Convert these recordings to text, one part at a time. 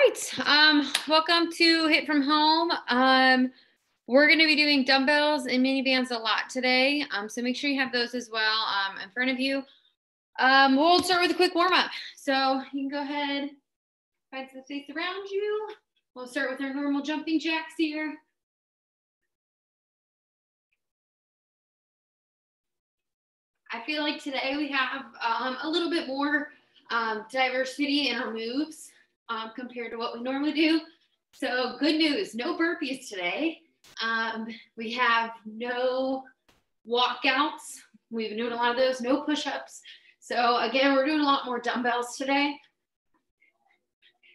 right. Um, welcome to HIIT from Home. Um, we're going to be doing dumbbells and mini bands a lot today. Um, so make sure you have those as well um, in front of you. Um, we'll start with a quick warm up. So you can go ahead, find some space around you. We'll start with our normal jumping jacks here. I feel like today we have um, a little bit more um, diversity in our moves um, compared to what we normally do. So good news, no burpees today. Um, we have no walkouts. We've been doing a lot of those, no push-ups. So again, we're doing a lot more dumbbells today.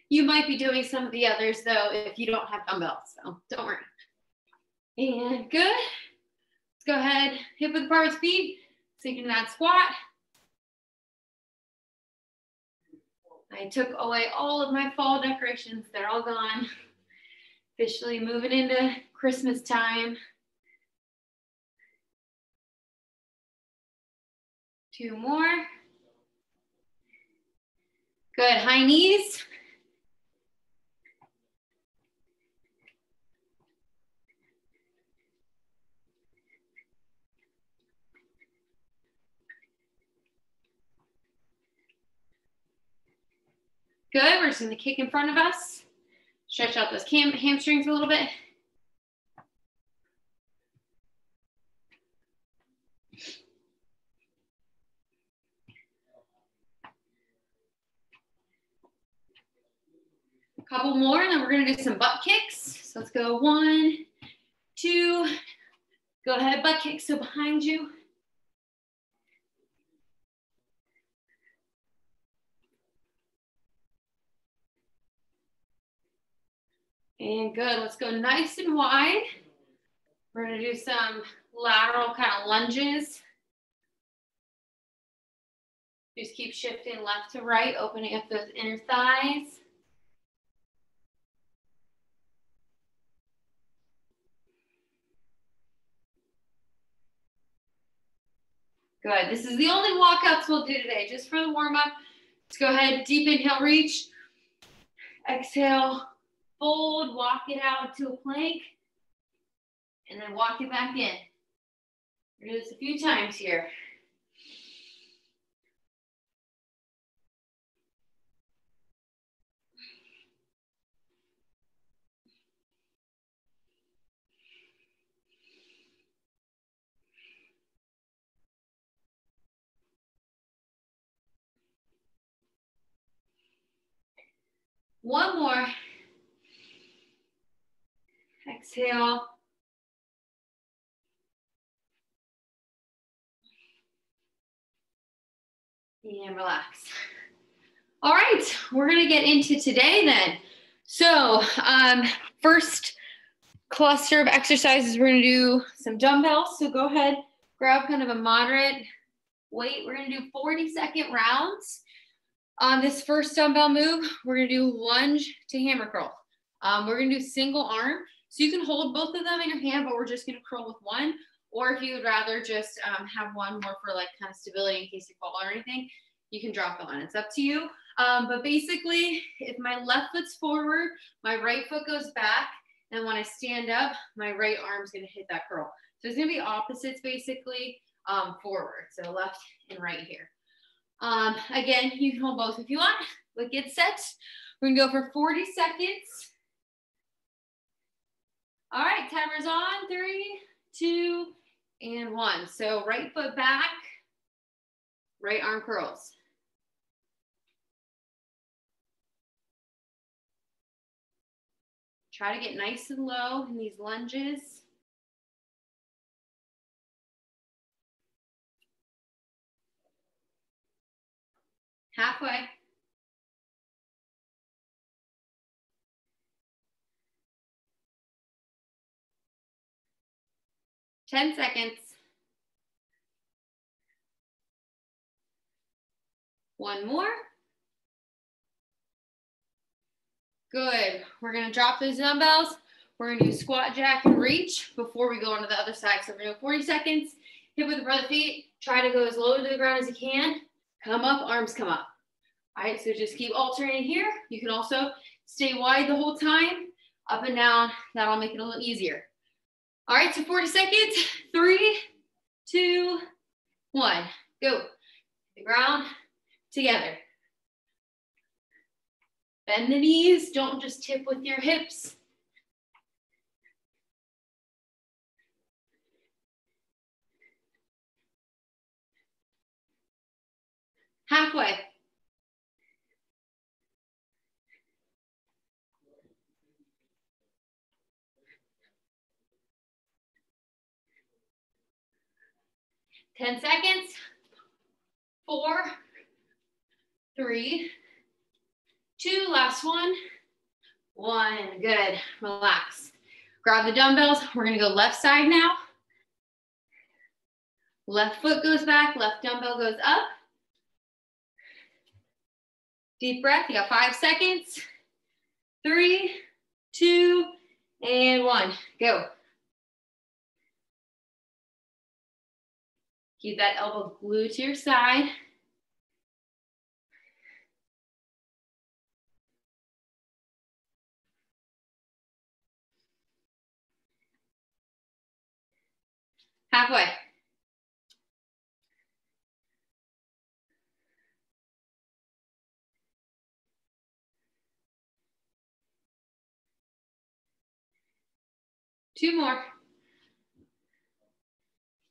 You might be doing some of the others though if you don't have dumbbells, so don't worry. And good. Let's go ahead, hip with width bar with feet, sinking that squat. I took away all of my fall decorations. They're all gone. Officially moving into Christmas time. Two more. Good, high knees. Good, we're gonna kick in front of us. Stretch out those cam hamstrings a little bit. A couple more, and then we're gonna do some butt kicks. So let's go one, two, go ahead, butt kick. so behind you. And good, let's go nice and wide. We're gonna do some lateral kind of lunges. Just keep shifting left to right, opening up those inner thighs. Good, this is the only walkouts we'll do today, just for the warm up. Let's go ahead, deep inhale, reach. Exhale, fold, walk it out to a plank, and then walk it back in. We're do this a few times here. One more. Exhale. And relax. All right, we're gonna get into today then. So um, first cluster of exercises, we're gonna do some dumbbells. So go ahead, grab kind of a moderate weight. We're gonna do 40 second rounds. On this first dumbbell move, we're gonna do lunge to hammer curl. Um, we're gonna do single arm. So you can hold both of them in your hand, but we're just gonna curl with one. Or if you would rather just um, have one more for like kind of stability in case you fall or anything, you can drop it on. It's up to you. Um, but basically, if my left foot's forward, my right foot goes back, and when I stand up, my right arm's gonna hit that curl. So it's gonna be opposites basically um, forward. So left and right here. Um, again, you can hold both if you want, but get set. We're gonna go for 40 seconds. All right, timer's on. Three, two, and one. So right foot back, right arm curls. Try to get nice and low in these lunges. Halfway. 10 seconds. One more. Good. We're going to drop those dumbbells. We're going to do squat, jack, and reach before we go on to the other side. So we're going to do 40 seconds. Hip with the front feet. Try to go as low to the ground as you can. Come up, arms come up. All right, so just keep alternating here. You can also stay wide the whole time, up and down. That'll make it a little easier. All right, so 40 seconds. Three, two, one. Go. The ground together. Bend the knees. Don't just tip with your hips. Halfway. Ten seconds. Four, three, two, last one. One, good, relax. Grab the dumbbells, we're gonna go left side now. Left foot goes back, left dumbbell goes up. Deep breath, you got five seconds. Three, two, and one, go. Keep that elbow glued to your side. Halfway. Two more.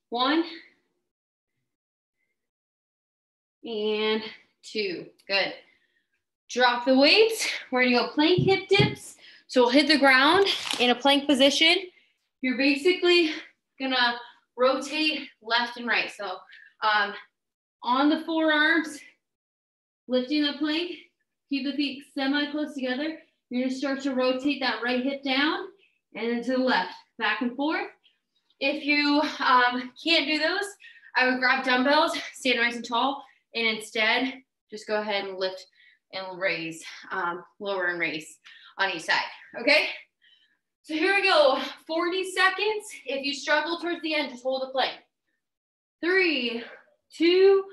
One. And two. Good. Drop the weights. We're gonna go plank hip dips. So we'll hit the ground in a plank position. You're basically gonna rotate left and right. So um, on the forearms, lifting the plank, keep the feet semi close together. You're gonna start to rotate that right hip down and then to the left, back and forth. If you um, can't do those, I would grab dumbbells, stand nice and tall, and instead just go ahead and lift and raise, um, lower and raise on each side, okay? So here we go, 40 seconds. If you struggle towards the end, just hold the plank. Three, two,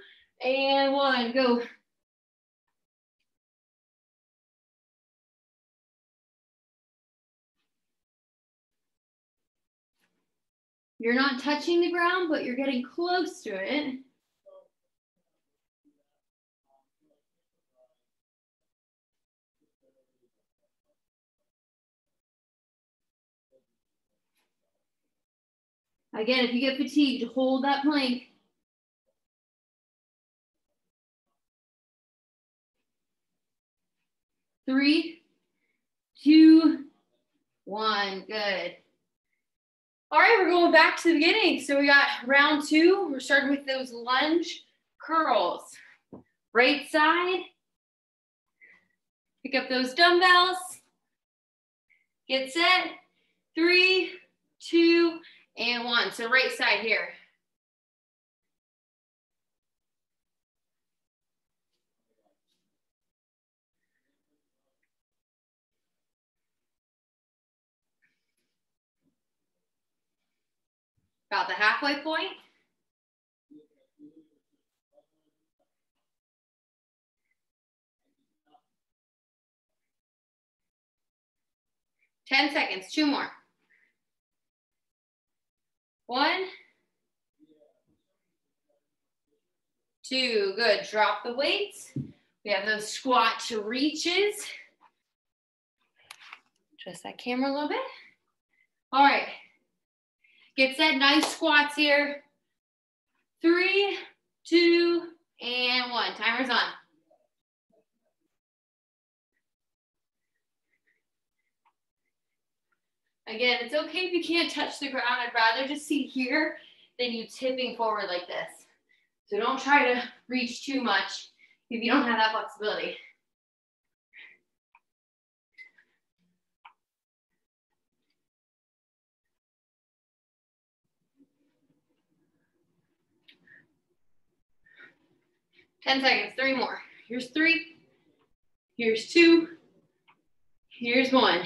and one, go. You're not touching the ground, but you're getting close to it. Again, if you get fatigued, hold that plank. Three, two, one, good. All right, we're going back to the beginning. So we got round two. We're starting with those lunge curls. Right side. Pick up those dumbbells. Get set. Three, two, and one. So right side here. About the halfway point. Ten seconds, two more. One, two, good. Drop the weights. We have those squat to reaches. Just that camera a little bit. All right. Get set, nice squats here. Three, two, and one. Timer's on. Again, it's okay if you can't touch the ground. I'd rather just see here than you tipping forward like this. So don't try to reach too much if you don't have that flexibility. Ten seconds, three more. Here's three, here's two, here's one.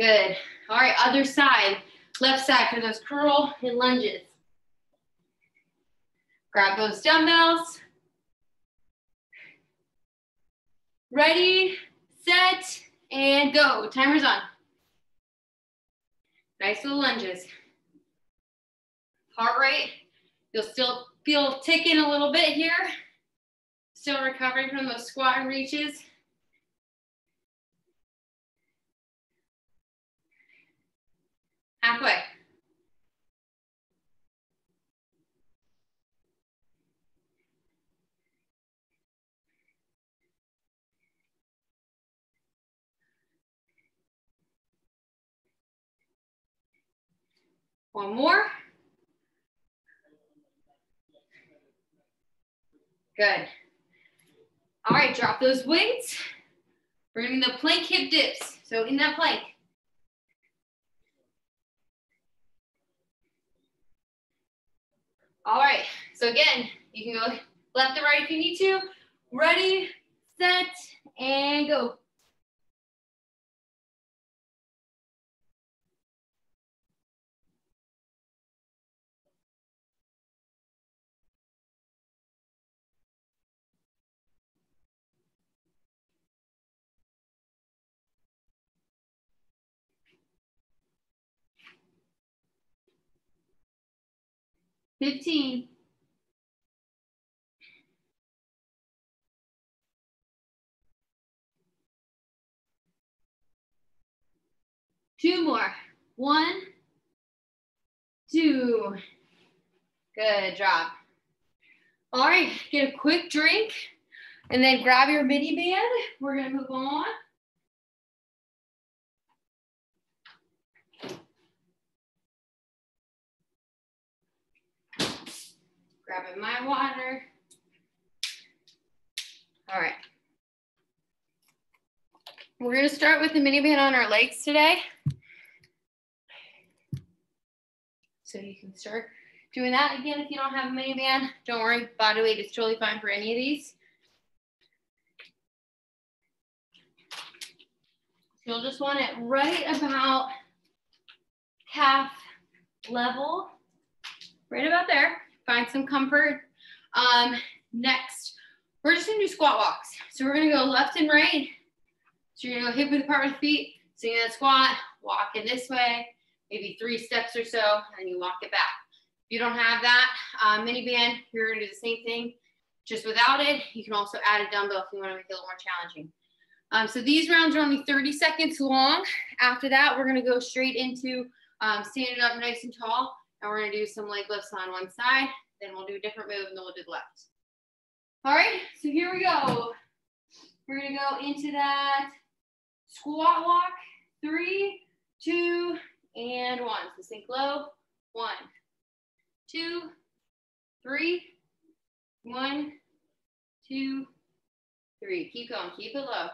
Good. All right, other side. Left side for those curl and lunges. Grab those dumbbells. Ready, set, and go. Timer's on. Nice little lunges. Heart rate, you'll still feel ticking a little bit here. Still recovering from those squat and reaches. Halfway. One more. Good. All right, drop those weights. Doing the plank hip dips. So in that plank. All right, so again, you can go left to right if you need to. Ready, set, and go. Fifteen. Two more. One, two. Good job. All right, get a quick drink and then grab your mini band. We're gonna move on. Grabbing my water. All right. We're gonna start with the mini on our legs today. So you can start doing that again if you don't have a mini. Don't worry, body weight is totally fine for any of these. You'll just want it right about calf level, right about there. Find some comfort. Um, next, we're just gonna do squat walks. So we're gonna go left and right. So you're gonna go hip width apart with feet, sitting in that squat, walk in this way, maybe three steps or so, and then you walk it back. If you don't have that uh, mini band, you're gonna do the same thing, just without it. You can also add a dumbbell if you wanna make it a little more challenging. Um, so these rounds are only 30 seconds long. After that, we're gonna go straight into um, standing up nice and tall, and we're gonna do some leg lifts on one side, then we'll do a different move, and then we'll do the left. All right, so here we go. We're gonna go into that squat walk, three, two, and one. So sink low, one, two, three, one, two, three. Keep going, keep it low.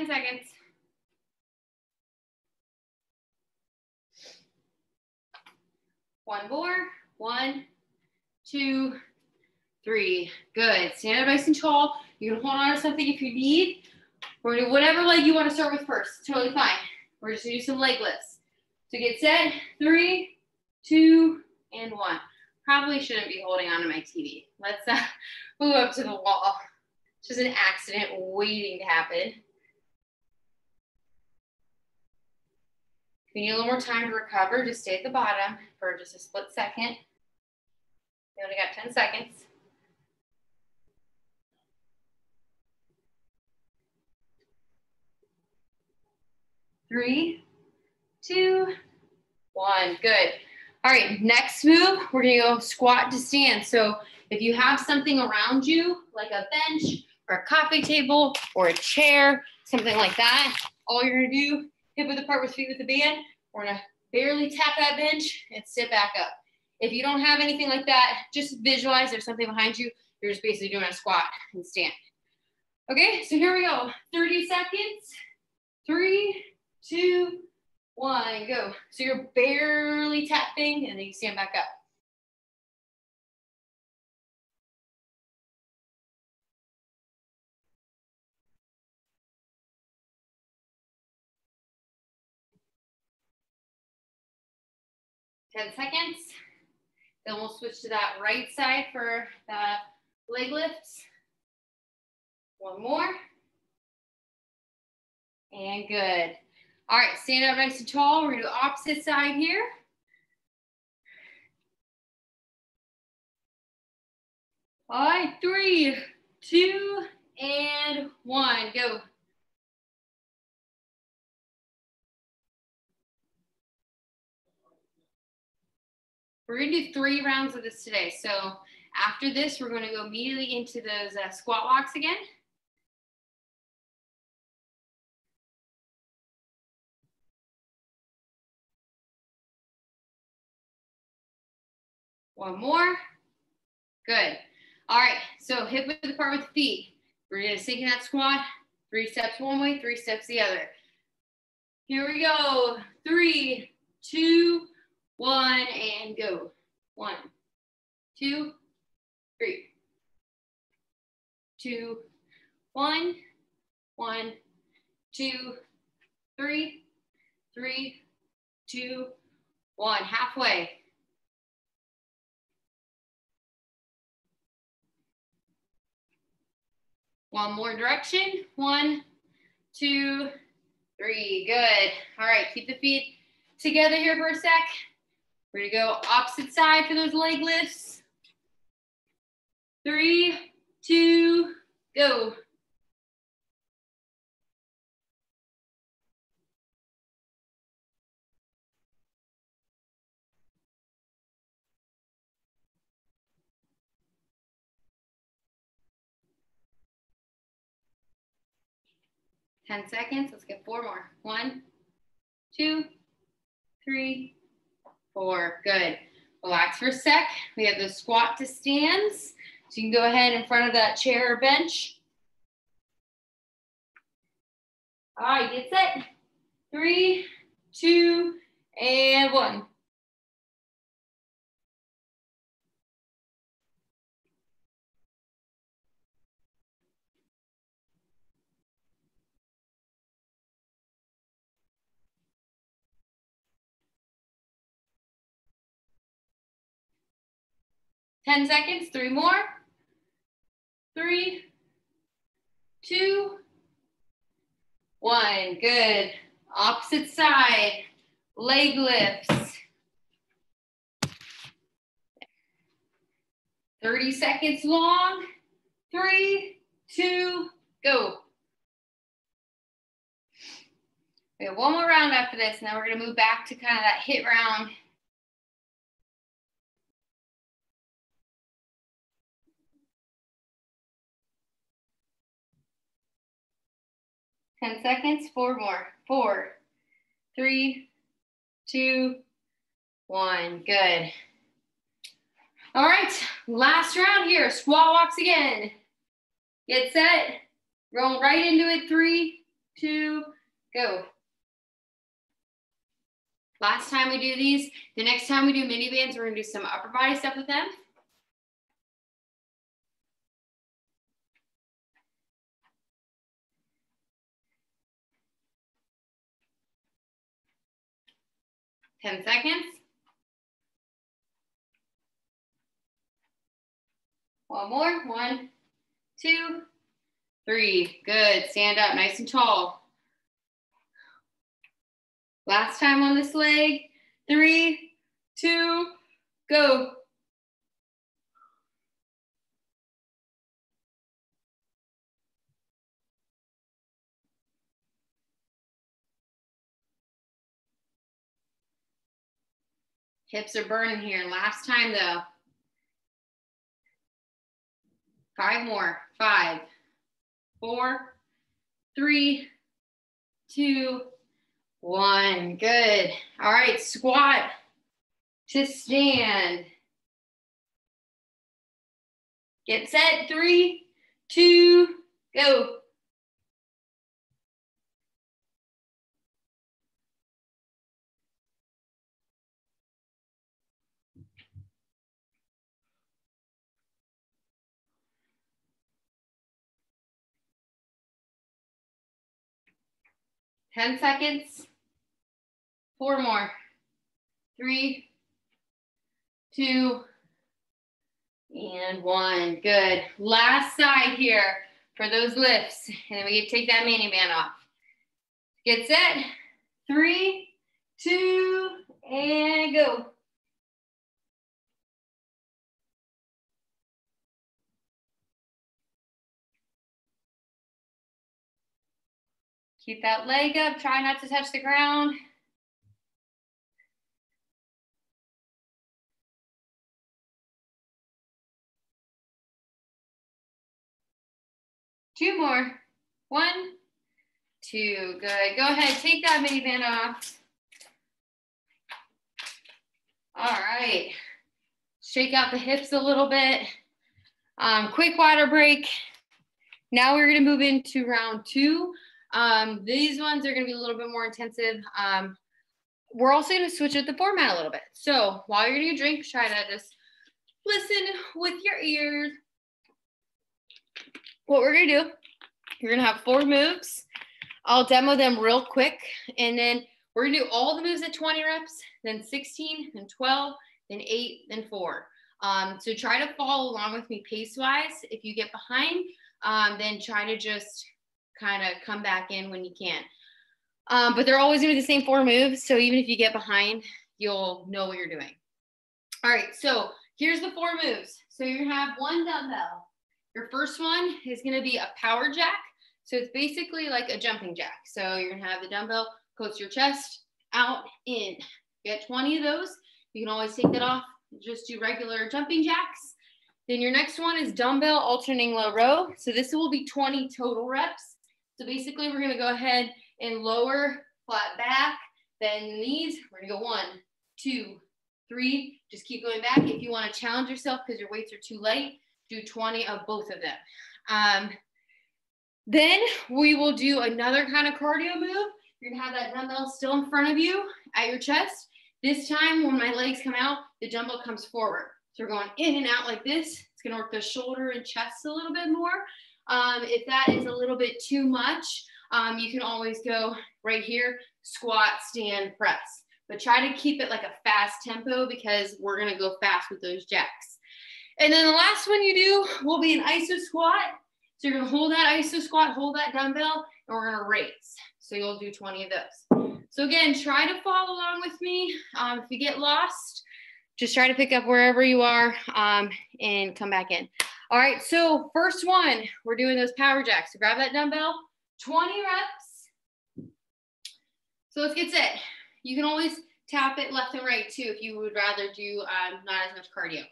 Ten seconds. One more, one, two, three. Good. Stand up nice and tall. You can hold on to something if you need. We're gonna do whatever leg you want to start with first. Totally fine. We're just gonna do some leg lifts. So get set. Three, two, and one. Probably shouldn't be holding on to my TV. Let's uh, move up to the wall. It's just an accident waiting to happen. If you need a little more time to recover, just stay at the bottom for just a split second. You only got 10 seconds. Three, two, one. Good. All right, next move, we're gonna go squat to stand. So if you have something around you, like a bench or a coffee table or a chair, something like that, all you're gonna do, hip width apart with feet with the band, we're gonna barely tap that bench and sit back up. If you don't have anything like that, just visualize there's something behind you. You're just basically doing a squat and stand. Okay, so here we go. 30 seconds. Three, two, one, go. So you're barely tapping and then you stand back up. Ten seconds. Then we'll switch to that right side for the leg lifts. One more. And good. All right, stand up nice and tall. We're gonna do opposite side here. All right, three, two, and one, go. We're gonna do three rounds of this today. So after this, we're gonna go immediately into those uh, squat walks again. One more. Good. All right, so hip width apart with the feet. We're gonna sink in that squat. Three steps one way, three steps the other. Here we go. Three, two, one, and go. One, two, three, two, one, one, two, three, three, two, one. Halfway. One more direction. One, two, three. Good. All right, keep the feet together here for a sec. We're gonna go opposite side for those leg lifts. Three, two, go. 10 seconds. Let's get four more. One, two, three, four. Good. Relax for a sec. We have the squat to stands. So you can go ahead in front of that chair or bench. All right, get set. Three, two, and one. 10 seconds, three more. Three, two, one. Good. Opposite side, leg lifts. 30 seconds long. Three, two, go. We have one more round after this, and then we're gonna move back to kind of that HIIT round 10 seconds, four more. Four, three, two, one. Good. All right, last round here. Squat walks again. Get set. Roll right into it. Three, two, go. Last time we do these, the next time we do mini bands, we're gonna do some upper body stuff with them. 10 seconds. One more. One, two, three. Good. Stand up nice and tall. Last time on this leg. Three, two, go. Hips are burning here. Last time though. Five more. Five, four, three, two, one. Good. All right, squat to stand. Get set. Three, two, go. 10 seconds. Four more. Three, two, and one. Good. Last side here for those lifts. And then we take that mini band off. Get set. Three, two, and go. Keep that leg up. Try not to touch the ground. Two more. One, two. Good. Go ahead. Take that mini band off. All right. Shake out the hips a little bit. Um, quick water break. Now we're going to move into round two. Um, these ones are going to be a little bit more intensive. Um, we're also going to switch up the format a little bit. So while you're getting a drink, try to just listen with your ears. What we're going to do, you're going to have four moves. I'll demo them real quick. And then we're going to do all the moves at 20 reps, then 16, then 12, then 8, then 4. Um, so try to follow along with me pace wise. If you get behind, um, then try to just kind of come back in when you can. Um, but they're always gonna be the same four moves. So even if you get behind, you'll know what you're doing. All right, so here's the four moves. So you're have one dumbbell. Your first one is gonna be a power jack. So it's basically like a jumping jack. So you're gonna have the dumbbell close your chest, out, in. Get 20 of those. You can always take that off. Just do regular jumping jacks. Then your next one is dumbbell alternating low row. So this will be 20 total reps. So basically we're gonna go ahead and lower, flat back, bend the knees. We're gonna go one, two, three. Just keep going back. If you wanna challenge yourself because your weights are too light, do 20 of both of them. Um, then we will do another kind of cardio move. You're gonna have that dumbbell still in front of you at your chest. This time when my legs come out, the dumbbell comes forward. So we're going in and out like this. It's gonna work the shoulder and chest a little bit more. Um, if that is a little bit too much, um, you can always go right here, squat, stand, press. But try to keep it like a fast tempo because we're gonna go fast with those jacks. And then the last one you do will be an iso squat. So you're gonna hold that iso squat, hold that dumbbell, and we're gonna raise. So you'll do 20 of those. So again, try to follow along with me. Um, if you get lost, just try to pick up wherever you are um, and come back in. All right, so first one, we're doing those power jacks. So grab that dumbbell, 20 reps. So let's get set. You can always tap it left and right too if you would rather do um, not as much cardio.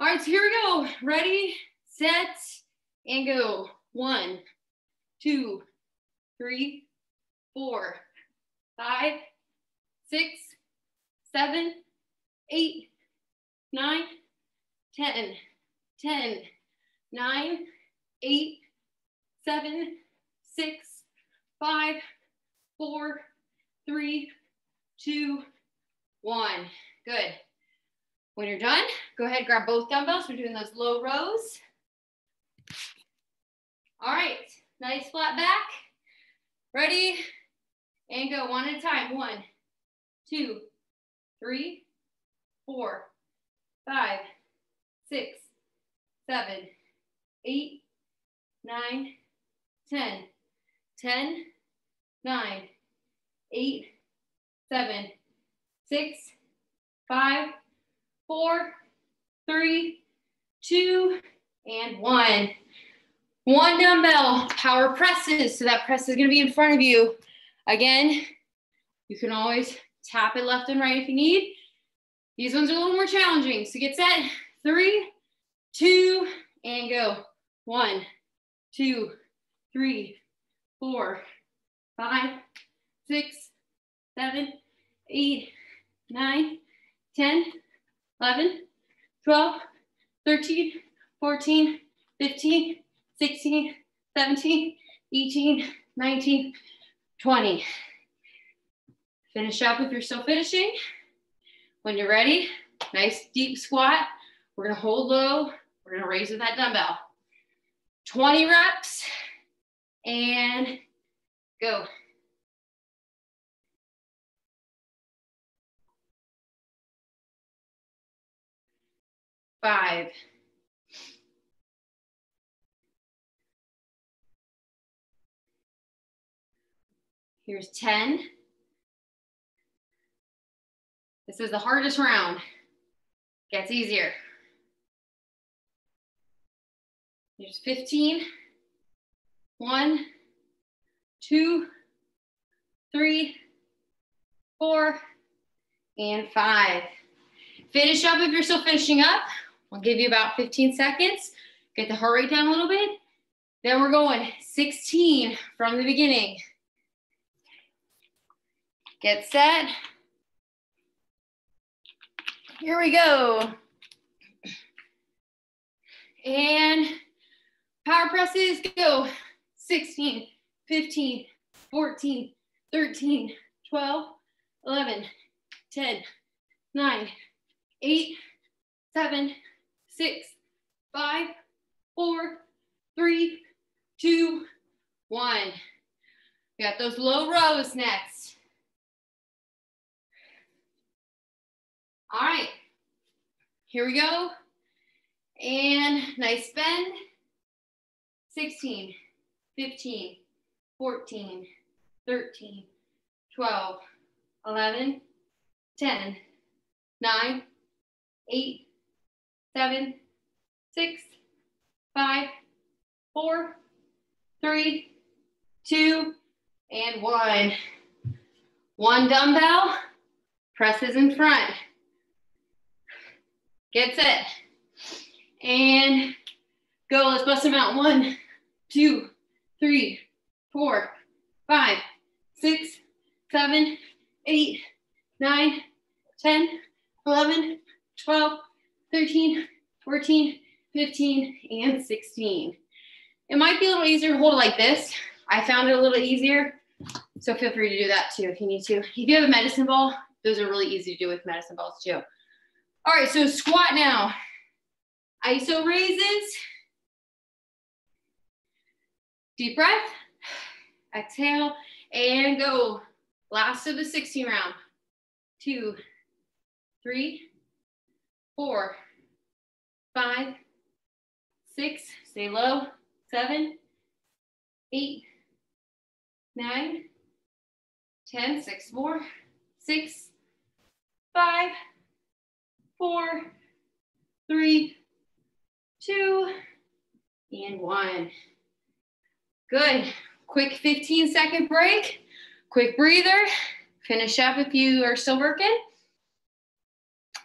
All right, so here we go. Ready, set, and go. One, two, three, four, five, six, seven, eight, nine, ten, ten nine, eight, seven, six, five, four, three, two, one. Good. When you're done, go ahead, grab both dumbbells. We're doing those low rows. All right, nice flat back. Ready? And go one at a time. One, two, three, four, five, six, seven, eight, nine, 10, 10, 9, 8, 7, 6, 5, 4, 3, 2, and 1. One dumbbell, power presses. So that press is going to be in front of you. Again, you can always tap it left and right if you need. These ones are a little more challenging. So get set. Three, two, and go. One, two, three, four, five, six, seven, eight, nine, 10, 11, 12, 13, 14, 15, 16, 17, 18, 19, 20. Finish up if you're still finishing. When you're ready, nice deep squat. We're gonna hold low. We're gonna raise with that dumbbell. 20 reps and go. Five. Here's 10. This is the hardest round. Gets easier. Here's 15. One, two, three, four, and five. Finish up if you're still finishing up. We'll give you about 15 seconds. Get the heart rate down a little bit. Then we're going 16 from the beginning. Get set. Here we go. And power presses, go. 16, 15, 14, 13, 12, 11, 10, 9, 8, 7, 6, 5, 4, 3, 2, 1. We got those low rows next. All right, here we go. And nice bend. 16, 15, 14, 13, 12, 11, 10, 9, 8, 7, 6, 5, 4, 3, 2, and 1. One dumbbell, presses in front. Get set. And go, let's bust them out. One, two, three, four, five, six, seven, eight, nine, 10, 11, 12, 13, 14, 15, and 16. It might be a little easier to hold it like this. I found it a little easier. So feel free to do that too if you need to. If you have a medicine ball, those are really easy to do with medicine balls too. All right, so squat now. ISO raises. Deep breath. Exhale and go. Last of the 16 round. Two, three, four, five, six, stay low, seven, eight, nine, ten, six more, six, five, four, three, two, and one. Good. Quick 15 second break, quick breather. Finish up if you are still working.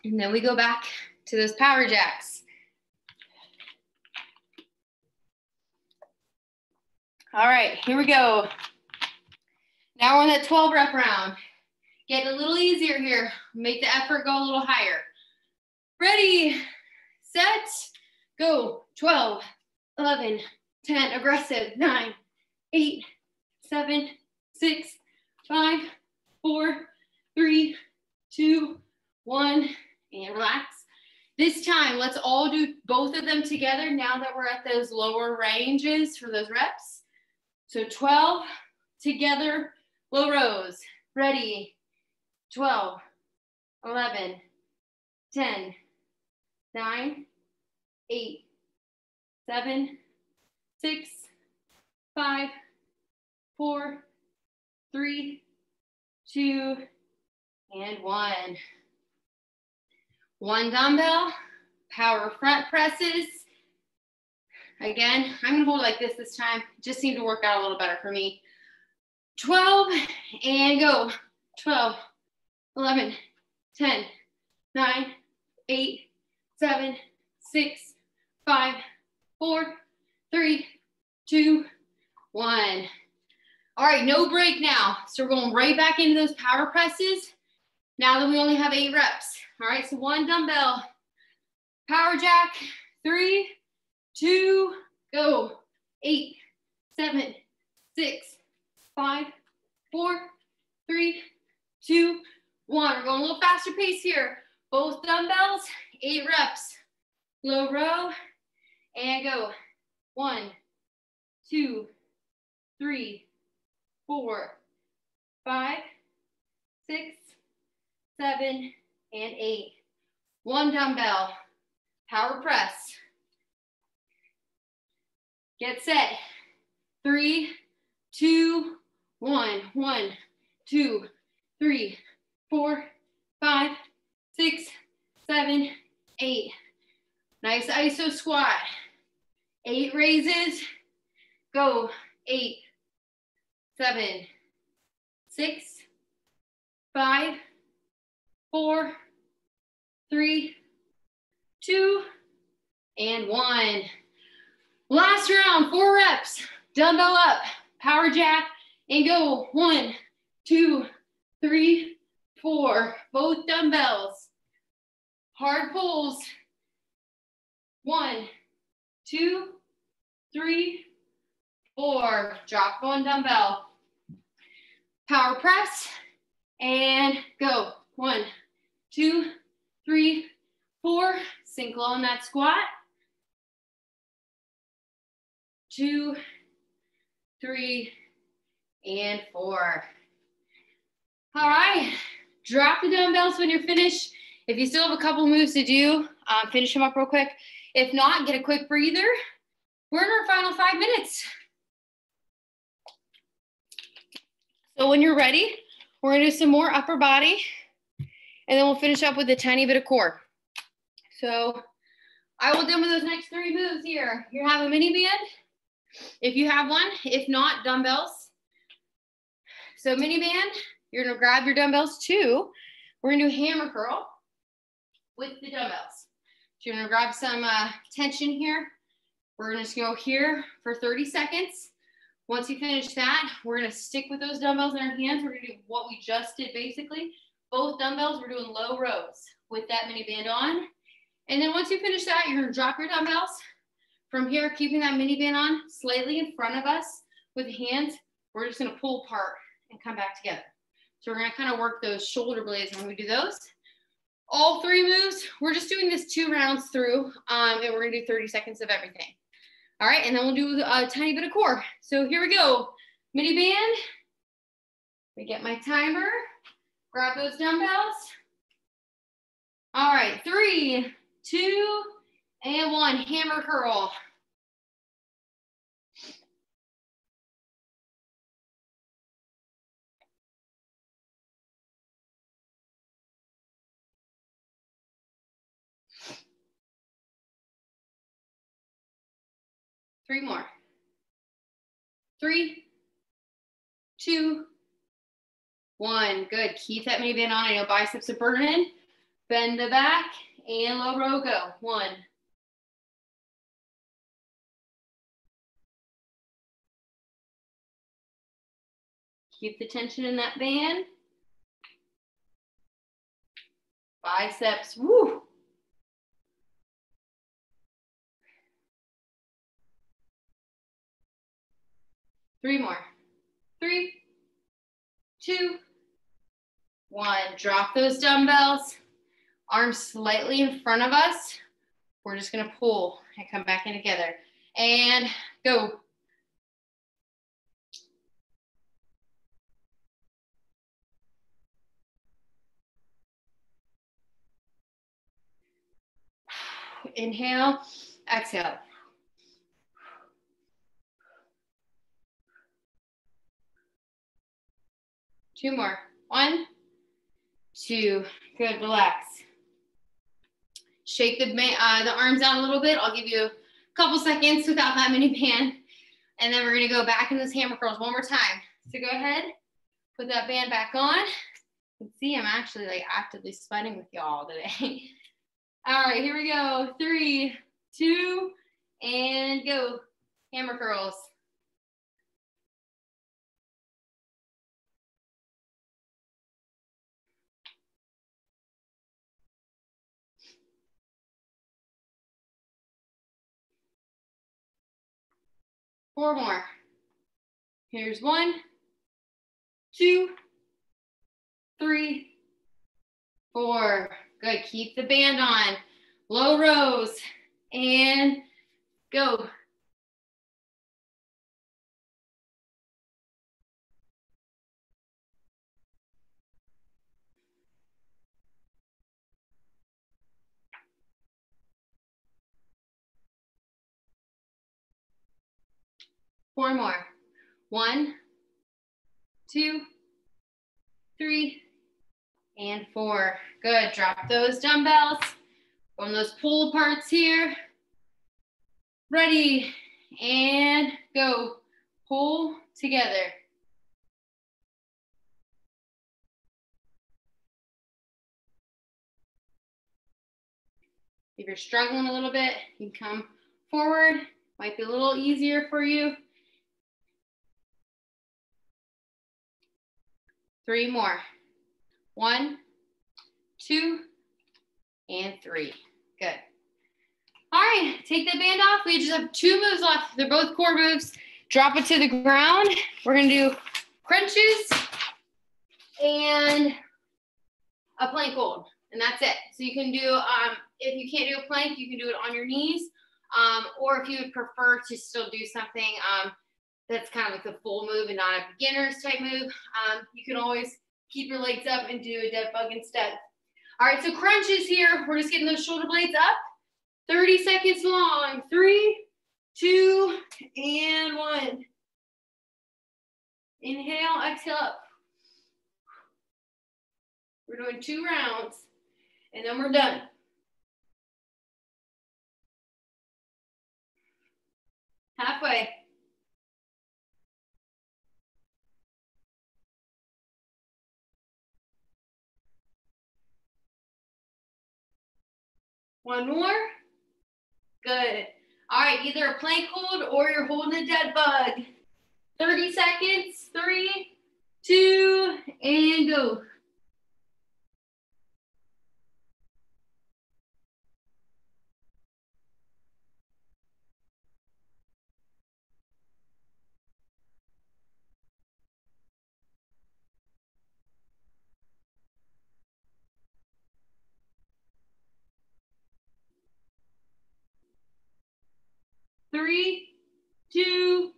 And then we go back to those power jacks. All right, here we go. Now we're on that 12 rep round. Get a little easier here. Make the effort go a little higher. Ready, set, go. 12, 11, 10, aggressive, 9, 8, 7, 6, 5, 4, 3, 2, 1, and relax. This time, let's all do both of them together now that we're at those lower ranges for those reps. So 12 together, low rows. Ready? 12, 11, 10, 9, 8, 7, 6, 5, 4, 3, 2, and 1. One dumbbell, power front presses. Again, I'm gonna hold like this this time. Just seemed to work out a little better for me. 12 and go. 12, 11, 10, 9, 8, 7, 6, 5, 4, 3, 2, 1. All right, no break now. So we're going right back into those power presses now that we only have eight reps. All right, so one dumbbell, power jack, three, two, go. Eight, seven, six, five, four, three, two, one. We're going a little faster pace here. Both dumbbells, eight reps. Low row, and go. One, two, three, four, five, six, seven, and eight. One dumbbell, power press. Get set. Three, two, one. One, two, three, four, five, six, seven, eight. Nice iso squat. Eight raises. Go. Eight, seven, six, five, four, three, two, and one. Last round, four reps. Dumbbell up, power jack, and go. One, two, three, four. Both dumbbells. Hard pulls. One, two, three, four. Drop one dumbbell. Power press and go. One, two, three, four. Sink low in that squat. Two, three, and four. All right, drop the dumbbells when you're finished. If you still have a couple moves to do, um, finish them up real quick. If not, get a quick breather. We're in our final five minutes. So when you're ready, we're gonna do some more upper body and then we'll finish up with a tiny bit of core. So I will demo those next three moves here. You have a mini band, if you have one. If not, dumbbells. So mini band, you're gonna grab your dumbbells too. We're gonna do hammer curl with the dumbbells. So you're gonna grab some uh, tension here. We're gonna just go here for 30 seconds. Once you finish that, we're gonna stick with those dumbbells in our hands. We're gonna do what we just did basically. Both dumbbells, we're doing low rows with that mini band on. And then once you finish that, you're gonna drop your dumbbells. From here, keeping that mini band on slightly in front of us with hands, we're just gonna pull apart and come back together. So we're gonna kind of work those shoulder blades when we do those. All three moves, we're just doing this two rounds through, um, and we're gonna do 30 seconds of everything. All right, and then we'll do a tiny bit of core. So here we go. Mini band. We get my timer. Grab those dumbbells. All right, three, two, and one. Hammer curl. Three more. Three, two, one. Good. Keep that mini band on. I know biceps are burning. Bend the back and low row go. One. Keep the tension in that band. Biceps, woo. Three more. Three, two, one. Drop those dumbbells. Arms slightly in front of us. We're just gonna pull and come back in together. And go. Inhale, exhale. Two more. One, two. Good. Relax. Shake the, uh, the arms out a little bit. I'll give you a couple seconds without that mini band. And then we're going to go back in those hammer curls one more time. So go ahead, put that band back on. You can see I'm actually like actively sweating with y'all today. All right, here we go. Three, two, and go. Hammer curls. Four more. Here's one, two, three, four. Good. Keep the band on. Low rows and go. Four more. One, two, three, and four. Good, drop those dumbbells. On those pull aparts here. Ready, and go. Pull together. If you're struggling a little bit, you can come forward. Might be a little easier for you. Three more. One, two, and three. Good. All right, take the band off. We just have two moves left. They're both core moves. Drop it to the ground. We're gonna do crunches and a plank hold, and that's it. So you can do, um, if you can't do a plank, you can do it on your knees, um, or if you would prefer to still do something um, that's kind of like a full move and not a beginner's type move, um, you can always keep your legs up and do a dead bug instead. All right, so crunches here. We're just getting those shoulder blades up. 30 seconds long. Three, two, and one. Inhale, exhale up. We're doing two rounds, and then we're done. Halfway. One more. Good. All right, either a plank hold or you're holding a dead bug. 30 seconds. Three, two, and go. Three, two,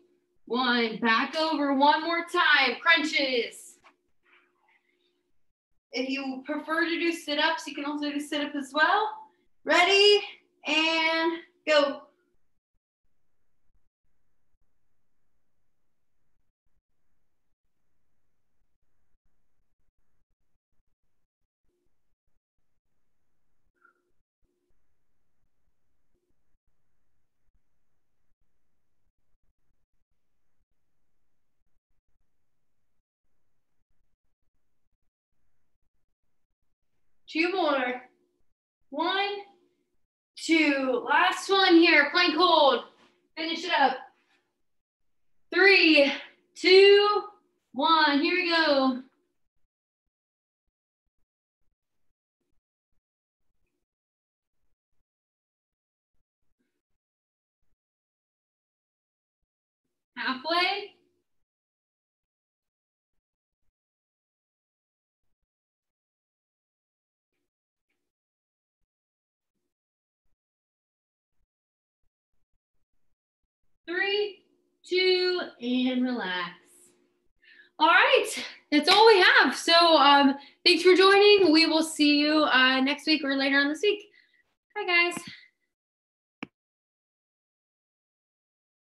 Back over one more time. Crunches. If you prefer to do sit-ups, you can also do sit-up as well. Ready, and go. Two more. One, two. Last one here. Plank hold. Finish it up. Three, two, one. Here we go. Halfway. And relax. All right, that's all we have. So um, thanks for joining. We will see you uh, next week or later on this week. Bye, guys.